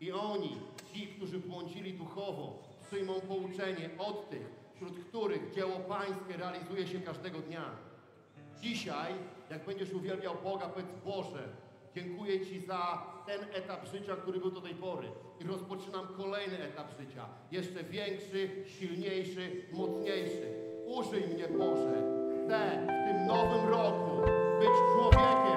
I oni, ci, którzy błądzili duchowo, przyjmą pouczenie od tych, wśród których dzieło Pańskie realizuje się każdego dnia. Dzisiaj, jak będziesz uwielbiał Boga, powiedz Boże, dziękuję Ci za ten etap życia, który był do tej pory. I rozpoczynam kolejny etap życia, jeszcze większy, silniejszy, mocniejszy. Użyj mnie Boże, chcę w tym nowym roku być człowiekiem,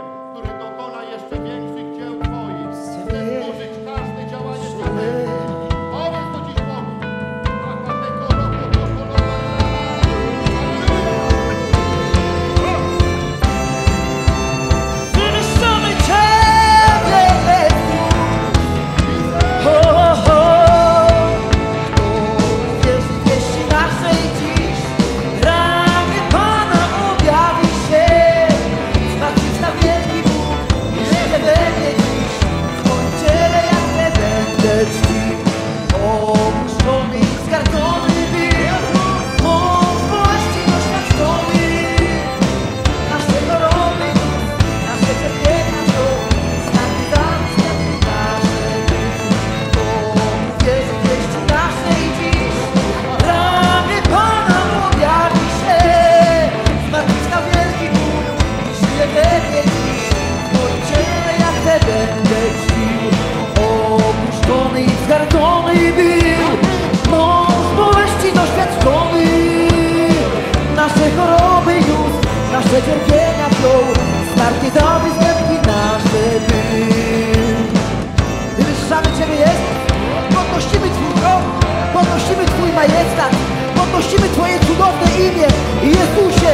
Pana. Podnosimy Twoje cudowne imię, Jezusie,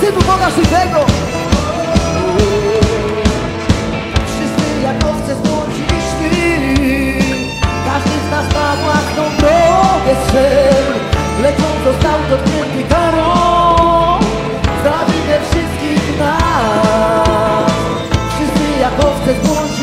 Synu Boga żywego. Wszyscy jak owce złączyliśmy, każdy z nas na własną drogę szedł, lecz on został dotknięty karą za wszystkich nas. Wszyscy jak owce złączyliśmy,